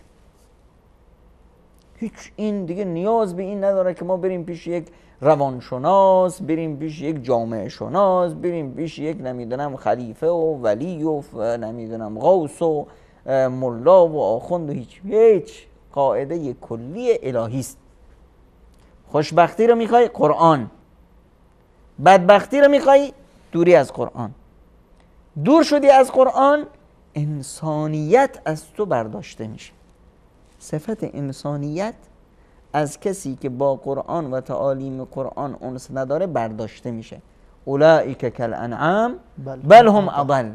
هیچ این دیگه نیاز به این نداره که ما بریم پیش یک روانشناس بریم پیش یک جامعه شناس بریم پیش یک نمی‌دونم خلیفه و ولی و نمی‌دونم غوث و ملا و آخوند و هیچ. هیچ. قاعده کلی الهی است. خوشبختی رو می‌خوای؟ قرآن. بدبختی رو می‌خوای؟ دوری از قرآن. دور شدی از قرآن انسانیت از تو برداشته میشه. صفت انسانیت از کسی که با قرآن و تعالیم قرآن انس نداره برداشته میشه. اولئک کل انعام بل هم اضل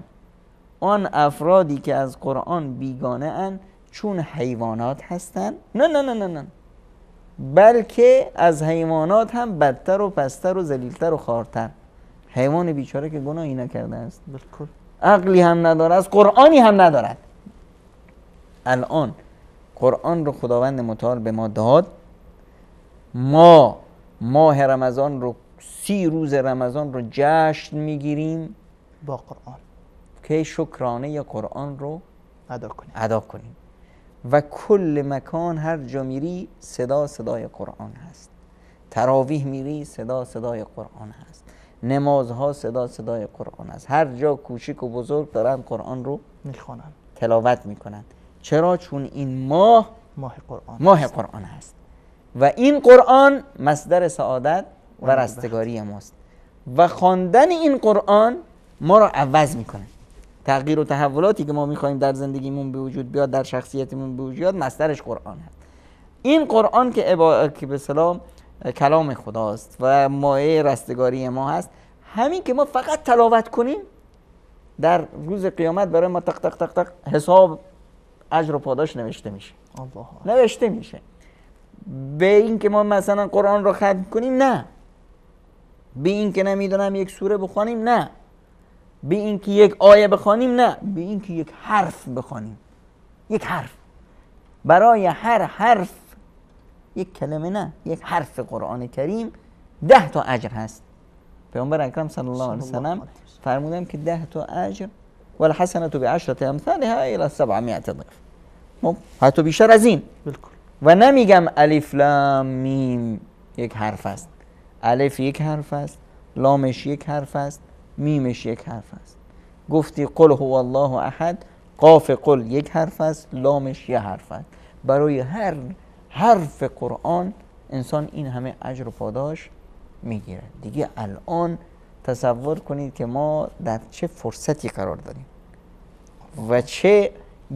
آن افرادی که از قرآن بیگانه ان چون حیوانات هستن نه نه نه نه نه. بلکه از حیوانات هم بدتر و پستر و زلیلتر و خارتر. حیوان بیچاره که گناهی نکرده است. عقلی هم نداره از قرآنی هم ندارد. الان قرآن رو خداوند متعال به ما داد. ما ماه رمضان رو سی روز رمضان رو جشن می‌گیریم. با قرآن. که شکرانه قرآن رو ادا کنیم. ادا کنیم. و کل مکان هر جا میری صدا صدای قرآن هست. تراویح میری صدا صدای قرآن هست. نمازها صدا صدای قرآن هست. هر جا کوچیک و بزرگ دارن قرآن رو می‌خوانن. تلاوت می‌کنن. چرا؟ چون این ماه ماه قرآن ماه قرآن هست. و این قرآن مصدر سعادت و رستگاری ماست. و خواندن این قرآن ما را عوض می‌کنه. تغییر و تحولاتی که ما می‌خوایم در زندگیمون به وجود بیاد در شخصیتمون به وجود بیاد مصدرش قرآن هست. این قرآن که, ابا... که به سلام کلام خداست و مایه رستگاری ما هست همین که ما فقط تلاوت کنیم در روز قیامت برای ما تق تق تق تق حساب اجر و پاداش نوشته میشه. نوشته میشه. به این که ما مثلا قرآن رو ختم کنیم نه. به این که نمی‌دونم یک سوره بخوانیم نه. به این که یک آیه بخوانیم نه. به این که یک حرف بخوانیم. یک حرف. برای هر حرف یک کلمه نه. یک حرف قرآن کریم ده تا اجر هست. پیامبر اکرم صلی الله علیه وسلم فرمودن که ده تا اجر. والحسنه بعشره امثالها الى 700 ضعف. خب، حتی بیشتر از این. و نمیگم الف لام میم یک حرف است. الف یک حرف است لامش یک حرف است میمش یک حرف است. گفتی قل هو الله احد قاف قل یک حرف است لامش یک حرف است. برای هر حرف قرآن انسان این همه اجر و پاداش می‌گیره. دیگه الان تصور کنید که ما در چه فرصتی قرار داریم و چه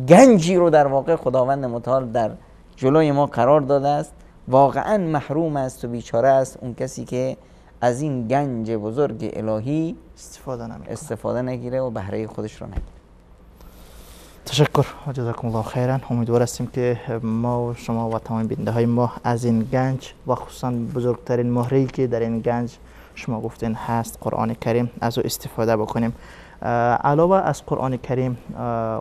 گنجی رو در واقع خداوند متعال در جلوی ما قرار داده است. واقعا محروم است و بیچاره است. اون کسی که از این گنج بزرگ الهی استفاده استفاده نگیره و بهره خودش رو نگیره. تشکر. و جزاکم الله خیرا. امیدوار هستیم که ما و شما و تمام بینده های ما از این گنج و خصوصا بزرگترین مهره که در این گنج شما گفتین هست قرآن کریم از او استفاده بکنیم. علاوه از قرآن کریم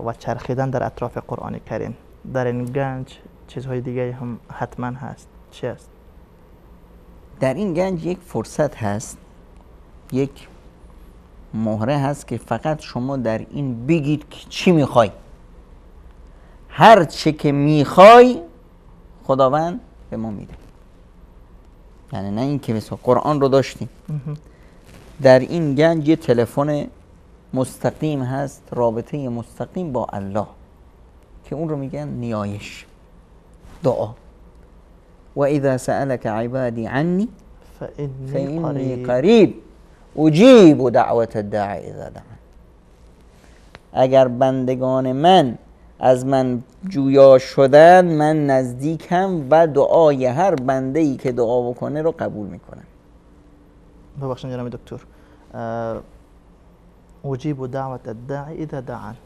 و چرخیدن در اطراف قرآن کریم در این گنج چیزهای دیگه هم حتما هست. چی است در این گنج یک فرصت هست. یک مهره هست که فقط شما در این بگید که چی می‌خوای. هر چه که می‌خوای خداوند به ما میده. یعنی نه اینکه مثلا قرآن رو داشتیم. در این گنج یه تلفن مستقیم هست رابطه مستقیم با الله که اون رو میگن نیایش. دعا و اذا سألك عبادی عنی فإنی قریب اجیب دعوت الداعی اذا دعا. اگر بندگان من از من جویا شدن من نزدیکم و دعای هر بنده ای که دعا بکنه رو قبول می‌کنم. ببخشید جناب دکتر. اجیب دعوت الداعی اذا دعان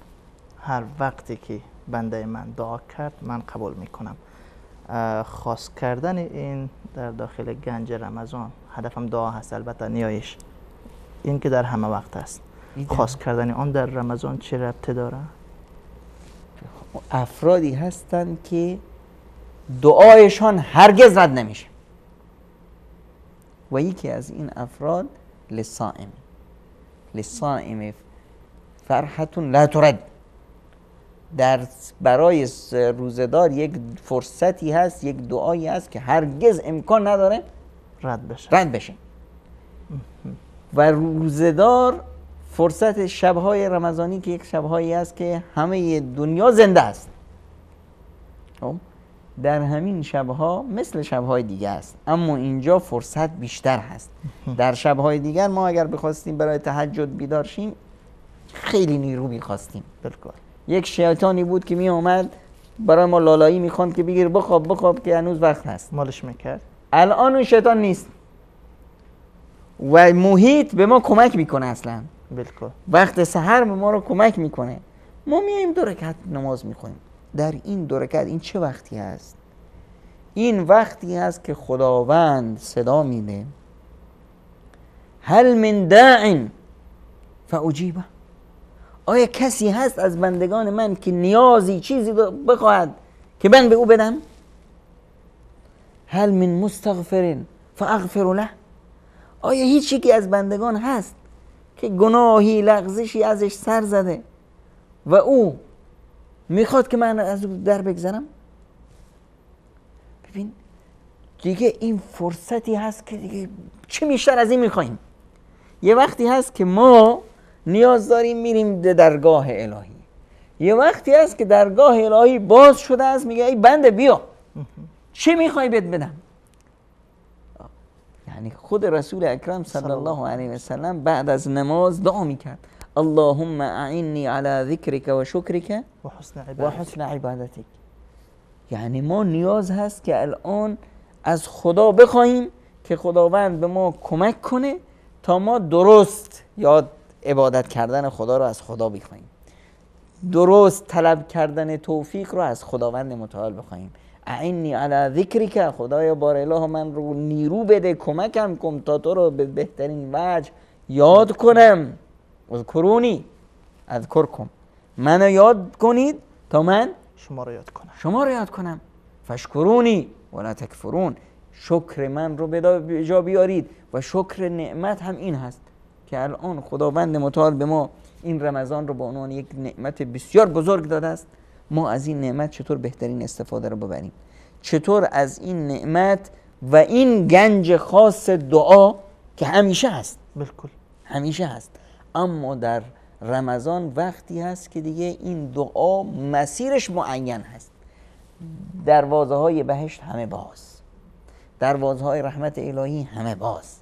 هر وقتی که بنده من دعا کرد من قبول می‌کنم. خاص کردن این در داخل گنج رمضان. هدفم دعا هست البته نیایش. این که در همه وقت است. خاص کردن آن در رمضان چه ربطه داره؟ افرادی هستند که دعایشان هرگز رد نمیشه. و یکی از این افراد لسائم. لسائم. فرحتون لا ترد. در برای روزدار یک فرصتی هست یک دعایی هست که هرگز امکان نداره رد بشه. رد بشه. و روزدار فرصت شبهای رمضانی که یک شبهایی است که همه دنیا زنده است. خب؟ در همین شبها مثل شبهای دیگه است. اما اینجا فرصت بیشتر هست. در شبهای دیگر ما اگر بخواستیم برای تهجد بیدار شیم خیلی نیرو می‌خواستیم. بالکل یک شیطانی بود که می آمد برای ما لالایی می‌خواند که بگیر بخواب بخواب که هنوز وقت هست. مالش می‌کرد. الان اون شیطان نیست. و محیط به ما کمک می‌کنه اصلا. بالکل. وقت سحر به ما رو کمک می‌کنه. ما میایم دو رکعت نماز می‌خونیم در این دو رکعت این چه وقتی هست؟ این وقتی هست که خداوند صدا میده. هل من داع فاجیبه. آیا کسی هست از بندگان من که نیازی چیزی بخواهد که من به او بدم؟ هل من مستغفر فاغفر له. آیا هیچ یکی از بندگان هست که گناهی لغزشی ازش سر زده و او می‌خواد که من از او در بگذرم؟ ببین دیگه این فرصتی هست که دیگه چه بیشتر از این می‌خوایم؟ یه وقتی هست که ما نیاز داریم میریم درگاه الهی. یه وقتی هست که درگاه الهی باز شده است میگه ای بنده بیا. چه می‌خوای بهت بدم؟ یعنی خود رسول اکرم صلی الله علیه و سلم بعد از نماز دعا می‌کرد. اللهم اعنی علی ذکرک و شکرک و حسن عبادتک. یعنی ما نیاز هست که الان از خدا بخواهیم که خداوند به ما کمک کنه تا ما درست یاد عبادت کردن خدا رو از خدا بخواهیم. درست طلب کردن توفیق رو از خداوند متعال بخواهیم. اعنی علی ذکری که خدایا بار اله من رو نیرو بده کمکم کن تا تو رو به بهترین وجه یاد کنم. اذکرونی اذکرکم منو یاد کنید تا من شما رو یاد کنم. شما رو یاد کنم. فشکرونی ولا تکفرون. شکر من رو به جا بیارید و شکر نعمت هم این هست. که الان خداوند متعال به ما این رمضان رو به عنوان یک نعمت بسیار بزرگ داده است ما از این نعمت چطور بهترین استفاده رو ببریم؟ چطور از این نعمت و این گنج خاص دعا که همیشه هست. بالکل. همیشه هست. اما در رمضان وقتی هست که دیگه این دعا مسیرش معین هست. دروازه های بهشت همه باز. دروازه های رحمت الهی همه باز.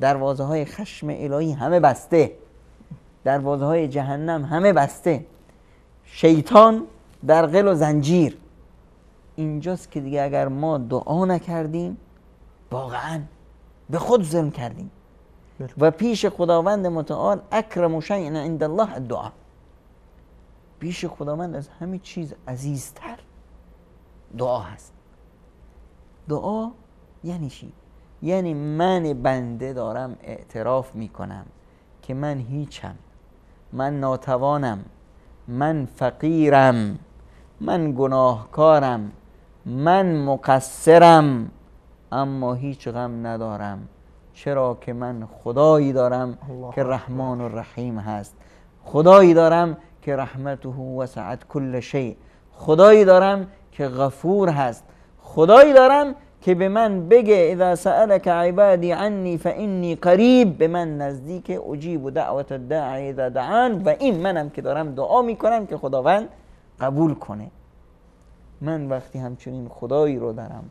دروازه های خشم الهی همه بسته. دروازه های جهنم همه بسته. شیطان در قل و زنجیر. اینجاست که دیگه اگر ما دعا نکردیم واقعا به خود ظلم کردیم. بله. و پیش خداوند متعال اکرم شیء عند الله دعا پیش خداوند از همه چیز عزیزتر. دعا هست. دعا یعنی چی؟ یعنی من بنده دارم اعتراف می‌کنم که من هیچم من ناتوانم من فقیرم من گناهکارم من مقصرم اما هیچ غم ندارم. چرا که من خدایی دارم که رحمان و رحیم هست. خدایی دارم که رحمته وسعت کل شیء خدایی دارم که غفور هست. خدایی دارم که به من بگه اذا سألك عبادی عنی فانی قریب. به من نزدیک اجیب دعوت الداعی اذا دعان. و این منم که دارم دعا می‌کنم که خداوند قبول کنه. من وقتی همچنین خدایی رو دارم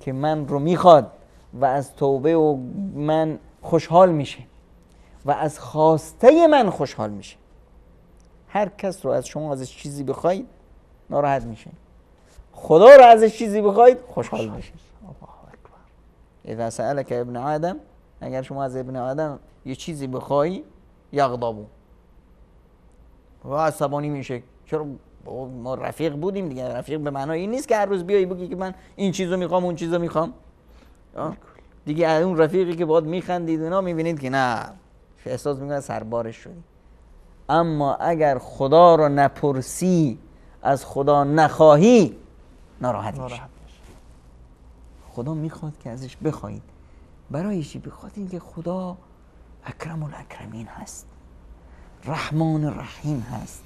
که من رو می‌خواد و از توبه و من خوشحال میشه و از خواسته من خوشحال میشه هر کس رو از شما ازش چیزی بخواید ناراحت میشه. خدا رو ازش چیزی بخواید خوشحال میشه. اذا سألك ابن آدم اگر شما از ابن آدم یه چیزی بخوای یغضبو و عصبانی میشه چرا؟ ما رفیق بودیم دیگه. رفیق به معنای این نیست که هر روز بیای بگی که من این چیزو می‌خوام اون چیزو می‌خوام. دیگه اون رفیقی که باید میخندید اونا می‌بینید که نه. احساس می‌کنه سربارش شدی. اما اگر خدا رو نپرسی از خدا نخواهی ناراحت میشه خدا می‌خواد که ازش بخواید. برای چی؟ بخواد اینکه خدا اکرم الاکرمین هست. رحمان رحیم هست.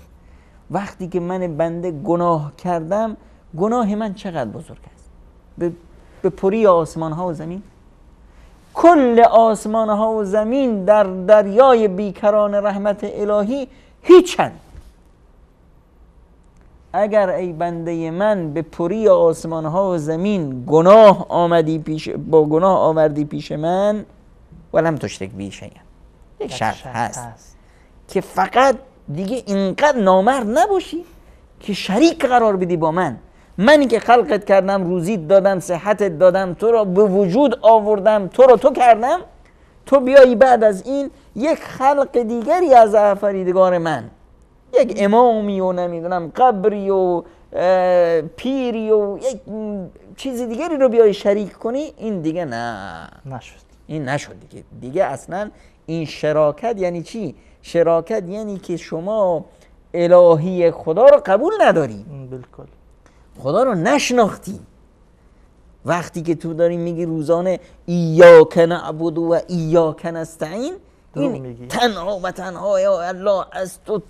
وقتی که من بنده گناه کردم گناه من چقدر بزرگ است؟ به, به پری آسمان ها و زمین؟ کل آسمان ها و زمین در دریای بیکران رحمت الهی هیچند اگر ای بنده من به پری آسمان ها و زمین گناه آمدی پیش با گناه آوردی پیش من ولم تشرک بی یک شرط هست. هست. که فقط دیگه اینقدر نامرد نباشی که شریک قرار بدی با من. منی که خلقت کردم روزیت دادم صحتت دادم تو را به وجود آوردم تو را تو کردم تو بیایی بعد از این یک خلق دیگری از آفریدگار من. یک امامی و نمی‌دونم قبری و پیری و یک چیزی دیگری رو بیای شریک کنی این دیگه نه. نشد. این نشد دیگه. دیگه اصلا این شراکت یعنی چی؟ شراکت یعنی که شما الهی خدا رو قبول نداری. بالکل. خدا رو نشناختی. وقتی که تو داری میگی روزانه ایاک نعبد و ایاک نستعین این تنها و تنها یا الله از تو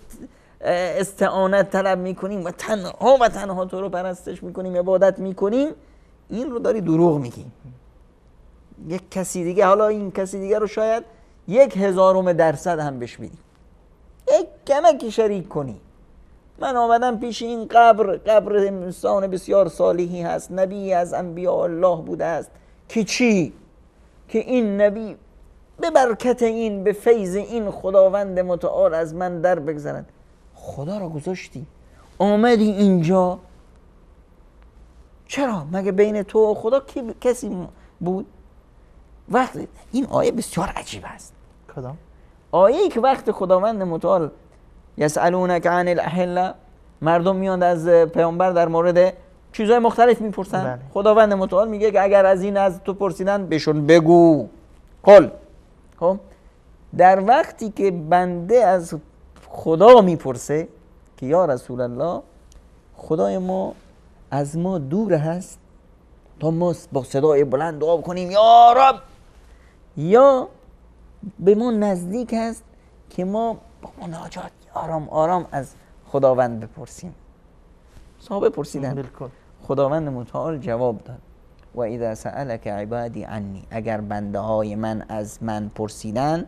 استعانت طلب می‌کنیم و تنها و تنها تو رو پرستش می‌کنیم عبادت می‌کنیم. این رو داری دروغ میگی. یک کسی دیگه حالا این کسی دیگه رو شاید یک هزارم درصد هم بهش بدی یک کمکی شریک کنی. من آمدم پیش این قبر قبر انسان بسیار صالحی هست. نبی از انبیاء الله بوده است. که چی؟ که این نبی به برکت این به فیض این خداوند متعال از من در بگذرد. خدا را گذاشتی. آمدی اینجا. چرا؟ مگه بین تو و خدا کی کسی بود؟ وقت این آیه بسیار عجیب است. کدام؟ آیه که وقت خداوند متعال یسالونک عن الاحله مردم میاند از پیامبر در مورد چیزهای مختلف می‌پرسن. بله. خداوند متعال میگه که اگر از این از تو پرسیدن بهشون بگو. قل خب؟ در وقتی که بنده از خدا می‌پرسه که یا رسول الله خدای ما از ما دور هست تا ما با صدای بلند دعا کنیم یا رب! یا به ما نزدیک هست که ما با مناجات آرام آرام از خداوند بپرسیم. صحابه پرسیدن خداوند متعال جواب داد. و اذا سألك عبادی عنی. اگر بنده های من از من پرسیدن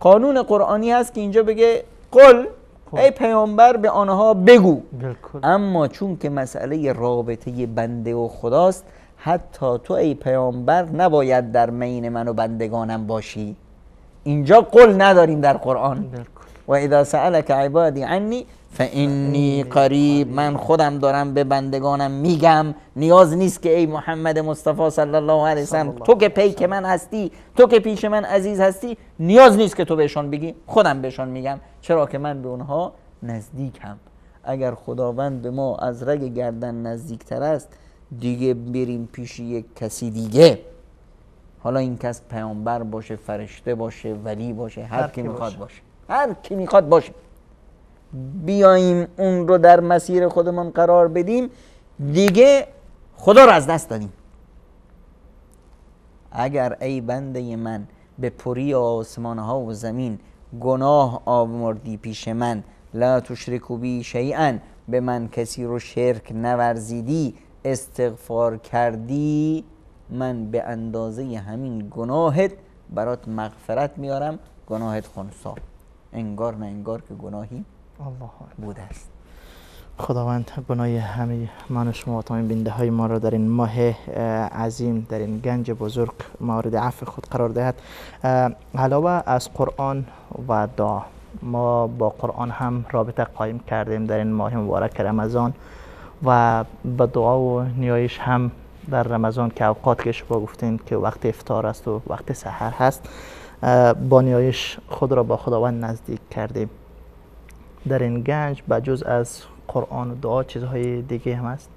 قانون قرآنی هست که اینجا بگه قل خب. ای پیامبر به آنها بگو. اما چون که مسئله رابطه بنده و خداست حتی تو ای پیامبر نباید در مین من و بندگانم باشی. اینجا قل نداریم در قرآن. و اذا سألك عبادی عنی فانی قریب من خودم دارم به بندگانم میگم. نیاز نیست که ای محمد مصطفی صلی الله علیه وسلم تو که پیک من هستی تو که پیش من عزیز هستی نیاز نیست که تو بهشان بگی. خودم بهشان میگم. چرا که من به اونها نزدیکم. اگر خداوند به ما از رگ گردن نزدیکتر است دیگه بریم پیش یک کسی دیگه. حالا این کس پیامبر باشه فرشته باشه ولی باشه هر, هر کی می‌خواد باشه. هر کی می‌خواد باشه. بیاییم اون رو در مسیر خودمان قرار بدیم. دیگه خدا رو از دست دادیم. اگر ای بنده من به پری آسمان ها و زمین گناه آوردی پیش من لا تشرکو بی شیئا به من کسی رو شرک نورزیدی استغفار کردی من به اندازه همین گناهت برات مغفرت میارم. گناهت خونسا. انگار نه انگار که گناهی. بوده است. خداوند گناه همه من و شما و تمام بینده های ما را در این ماه عظیم در این گنج بزرگ مورد عفو خود قرار دهد. علاوه از قرآن و دعا ما با قرآن هم رابطه قایم کردیم در این ماه مبارک رمضان و با دعا و نیایش هم در رمضان که اوقات که شما گفتین که وقت افتار است و وقت سحر هست با نیایش خود را با خداوند نزدیک کردیم. در این گنج جز از قرآن و دعا چیزهای دیگه هم هست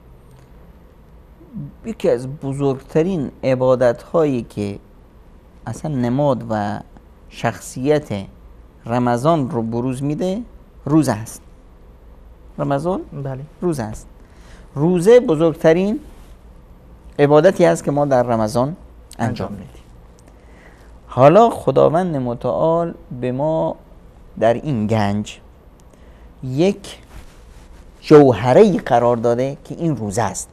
یکی از بزرگترین عبادت هایی که اصلا نماد و شخصیت رمضان رو بروز میده روزه است. رمضان؟ بله. روزه است. روزه بزرگترین عبادتی است که ما در رمضان انجام میدیم. حالا خداوند متعال به ما در این گنج یک جوهره قرار داده که این روزه است.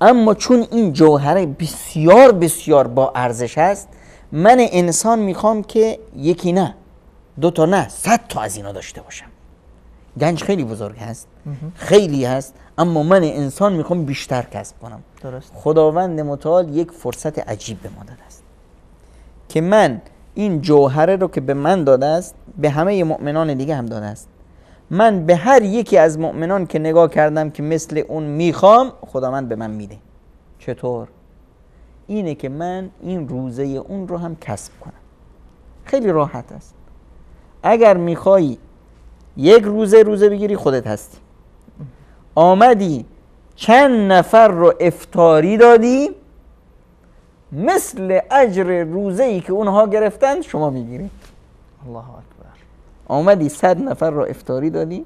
اما چون این جوهره بسیار بسیار با ارزش است من انسان می‌خوام که یکی نه دو تا نه صد تا از اینا داشته باشم. گنج خیلی بزرگ هست خیلی هست اما من انسان می‌خوام بیشتر کسب کنم. درست. خداوند متعال یک فرصت عجیب به ما داده است که من این جوهره رو که به من داده است به همه مؤمنان دیگه هم داده است. من به هر یکی از مؤمنان که نگاه کردم که مثل اون می‌خوام خداوند به من میده. چطور؟ اینه که من این روزه اون رو هم کسب کنم. خیلی راحت است. اگر می‌خوای یک روزه روزه بگیری خودت هستی. آمدی چند نفر رو افتاری دادی مثل اجر روزه ای که اونها گرفتن شما می‌گیری. الله اکبر. آمدی صد نفر رو افتاری دادی.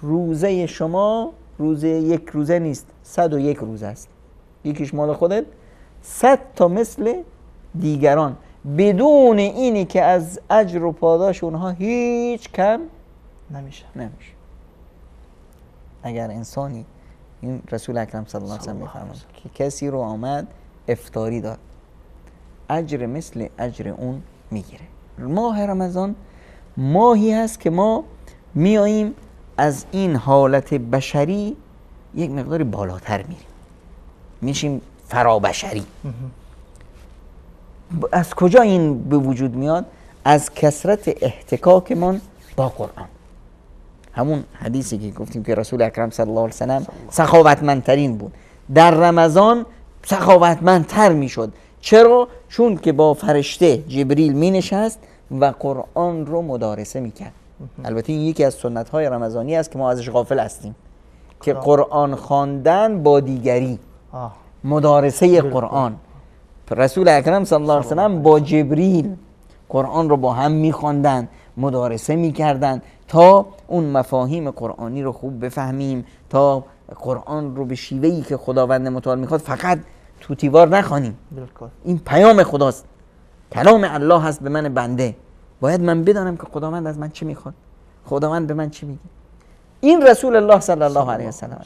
روزه شما روزه یک روزه نیست صد و یک روزه است. یکیش مال خودت. صد تا مثل دیگران. بدون اینی که از اجر و پاداش اونها هیچ کم نمیشه. نمیشه. اگر انسانی این رسول اکرم صلی الله علیه و که کسی رو آمد افتاری داد. اجر مثل اجر اون می‌گیره. ماه رمضان ماهی هست که ما میاییم از این حالت بشری یک مقداری بالاتر میریم. میشیم فرابشری. از کجا این به وجود میاد؟ از کسرت احتکاکمان با قرآن. همون حدیثی که گفتیم که رسول اکرم صلی الله علیه وسلم سخاوتمندترین بود. در رمضان سخاوتمندتر می‌شد. چرا؟ چون که با فرشته جبریل می نشست و قرآن رو مدارسه می‌کرد. البته این یکی از سنت های رمضانی است که ما ازش غافل هستیم. که قرآن خواندن با دیگری. مدارسه قرآن. رسول اکرم صلی الله علیه وسلم با جبریل قرآن رو با هم میخواندن مدارسه می‌کردن تا اون مفاهیم قرآنی رو خوب بفهمیم تا قرآن رو به شیوهی که خداوند متعال می‌خواد فقط توتیوار نخوانیم. این پیام خداست. کلام الله هست به من بنده. باید من بدانم که خداوند از من چی می‌خواد. خداوند به من چی میگه. این رسول الله صلی الله علیه وسلم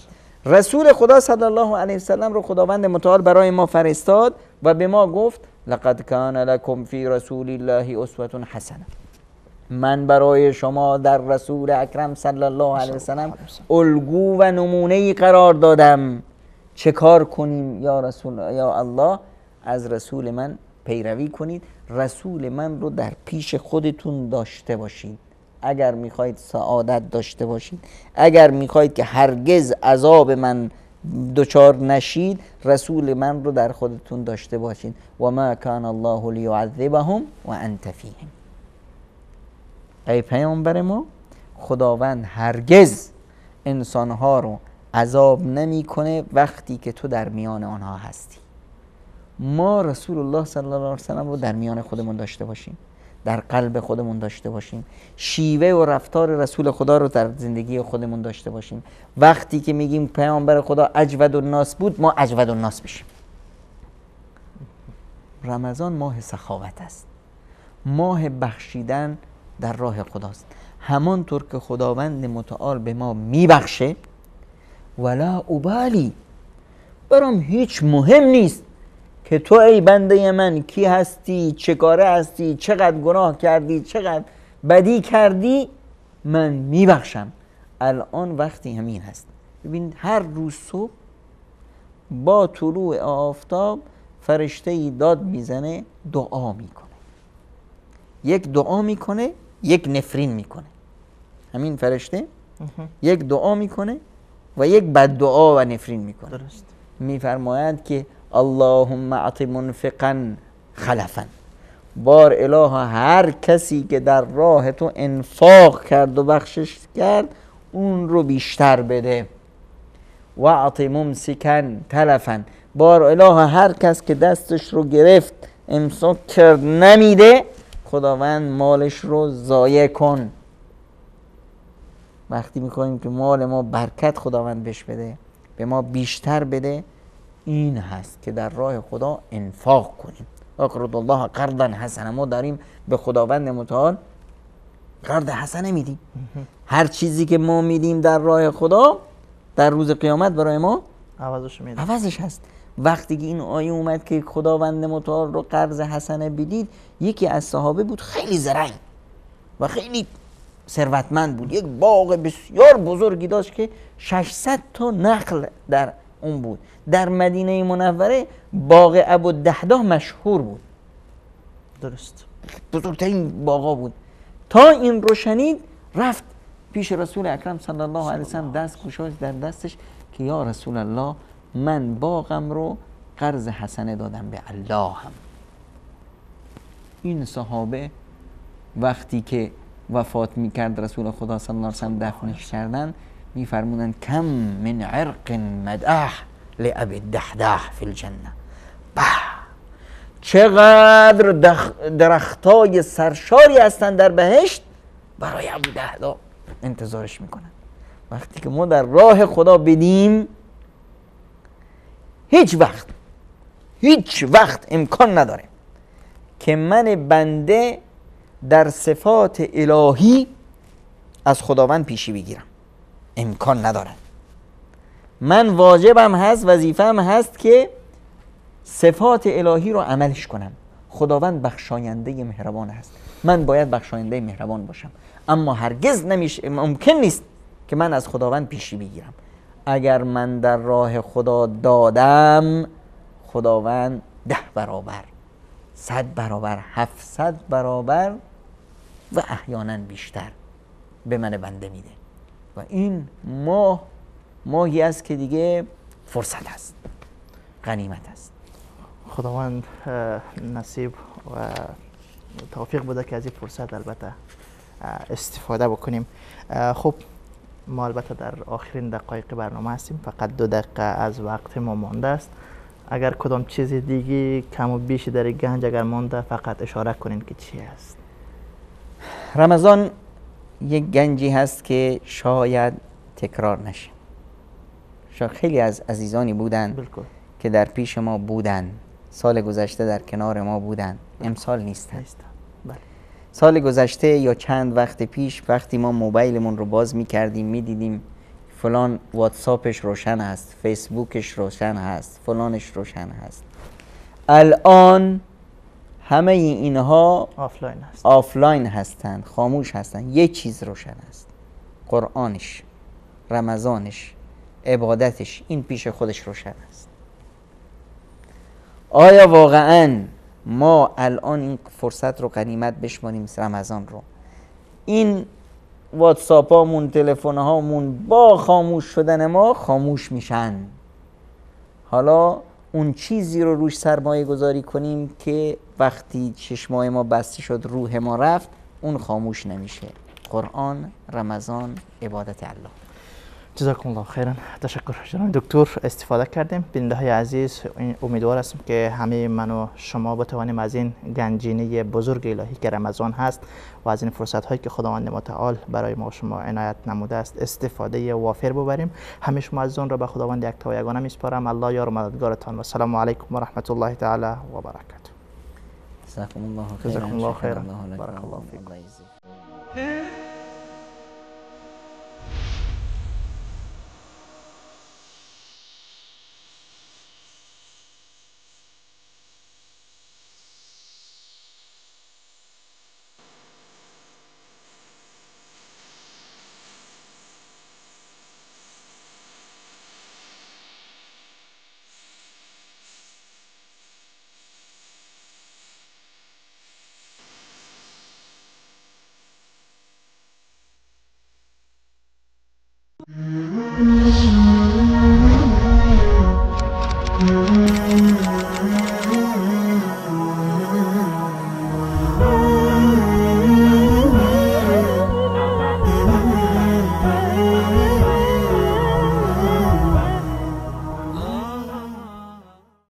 رسول خدا صلی الله علیه وسلم رو خداوند متعال برای ما فرستاد و به ما گفت لقد کان لکم فی رسول الله اسوه حسنه من برای شما در رسول اکرم صلی الله علیه وسلم الگو و نمونه قرار دادم. چه کار کنیم یا رسول یا الله؟ از رسول من پیروی کنید. رسول من رو در پیش خودتون داشته باشید اگر می‌خواهید سعادت داشته باشید اگر می‌خواهید که هرگز عذاب من دچار نشید رسول من رو در خودتون داشته باشید و ما کان الله لیعذبهم و انت فیهم. ای پیامبر ما خداوند هرگز انسانها رو عذاب نمی‌کنه وقتی که تو در میان آنها هستی. ما رسول الله صلی الله علیه وسلم رو در میان خودمون داشته باشیم در قلب خودمون داشته باشیم. شیوه و رفتار رسول خدا رو در زندگی خودمون داشته باشیم. وقتی که میگیم پیامبر خدا اجود الناس بود ما اجود الناس بشیم. رمضان ماه سخاوت است. ماه بخشیدن در راه خداست. همانطور که خداوند متعال به ما میبخشه ولا ابالی برام هیچ مهم نیست. که تو ای بنده من کی هستی؟ چه کاره هستی؟ چقدر گناه کردی؟ چقدر بدی کردی؟ من میبخشم. الان وقتی همین هست. ببین هر روز صبح با طلوع آفتاب فرشته ای داد می‌زنه دعا می‌کنه. یک دعا می‌کنه یک نفرین می‌کنه. همین فرشته؟ یک دعا می‌کنه و یک بد دعا و نفرین می‌کنه. درست. میفرماید که اللهم اعط منفقا خلفا بار اله هر کسی که در راه تو انفاق کرد و بخشش کرد اون رو بیشتر بده و اعط ممسکن تلفا بار اله هر کس که دستش رو گرفت امساک کرد نمیده خداوند مالش رو ضایع کن وقتی می‌کنیم که مال ما برکت خداوند بش بده به ما بیشتر بده این هست که در راه خدا انفاق کنیم. اقرض الله قرضا حسنا. ما داریم به خداوند متعال قرض حسنه میدیم. هر چیزی که ما میدیم در راه خدا در روز قیامت برای ما عوضش میده. عوضش هست. وقتی که این آیه اومد که خداوند متعال رو قرض حسنه بدید یکی از صحابه بود خیلی زرنگ و خیلی ثروتمند بود. یک باغ بسیار بزرگی داشت که 600 تا نخل در اون بود. در مدینه منوره باغ ابو دهده مشهور بود. درست. بزرگترین باغا بود. تا این رو شنید رفت پیش رسول اکرم صلی الله علیه وسلم. دست گشاش در دستش که یا رسول الله من باغم رو قرض حسنه دادم به الله هم. این صحابه وقتی که وفات می‌کرد رسول خدا صلی الله علیه وسلم دفنش کردن میفرمودن کم من عرق مدح لعب دحدح فی الجنه به چقدر درختای سرشاری هستن در بهشت؟ برای ابو دهدا انتظارش می‌کنن وقتی که ما در راه خدا بدیم هیچ وقت هیچ وقت امکان نداره که من بنده در صفات الهی از خداوند پیشی بگیرم. امکان ندارد من واجبم هست وظیفم هست که صفات الهی رو عملش کنم. خداوند بخشاینده مهربان هست من باید بخشاینده مهربان باشم. اما هرگز نمیشه ممکن نیست که من از خداوند پیشی بگیرم. اگر من در راه خدا دادم خداوند ده برابر صد برابر هفتصد برابر و احیانا بیشتر به من بنده میده. و این ماه ماهی است که دیگه فرصت است. غنیمت است. خداوند نصیب و توفیق بوده که از این فرصت البته استفاده بکنیم. خب ما البته در آخرین دقایق برنامه هستیم. فقط دو دقیقه از وقت ما مانده است. اگر کدام چیز دیگه کم و بیشی در گنج اگر مانده فقط اشاره کنین که چی است رمضان یک گنجی هست که شاید تکرار نشه. شاید خیلی از عزیزانی بودن که در پیش ما بودن. سال گذشته در کنار ما بودن. امسال نیستن. بله. سال گذشته یا چند وقت پیش وقتی ما موبایلمون رو باز می کردیم می دیدیم فلان واتساپش روشن هست فیسبوکش روشن هست فلانش روشن هست. الان همه اینها آفلاین هست. آفلاین هستن خاموش هستن. یه چیز روشن است قرآنش رمضانش. عبادتش این پیش خودش روشن است. آیا واقعا ما الان این فرصت رو غنیمت بشماریم رمضان رو؟ این واتساپ هامون تلفن هامون با خاموش شدن ما خاموش میشن. حالا اون چیزی رو روش سرمایه گذاری کنیم که وقتی چشمای ما بسته شد روح ما رفت اون خاموش نمیشه. قرآن رمضان عبادت الله. جزاکم الله خیرا تشکر. جناب دکتر استفاده کردیم. بیننده های عزیز امیدوار هستم که همه من و شما بتوانیم از این گنجینه بزرگ الهی که رمضان هست و از این فرصت هایی که خداوند متعال برای ما شما عنایت نموده است استفاده وافر ببریم. همه شما از را به خداوند یک تا یگانه میسپارم. الله یار و مددگارتان. و سلام علیکم و رحمت الله تعالی و برکاته. جزاکم الله خیرا الله بارک الله فیکم.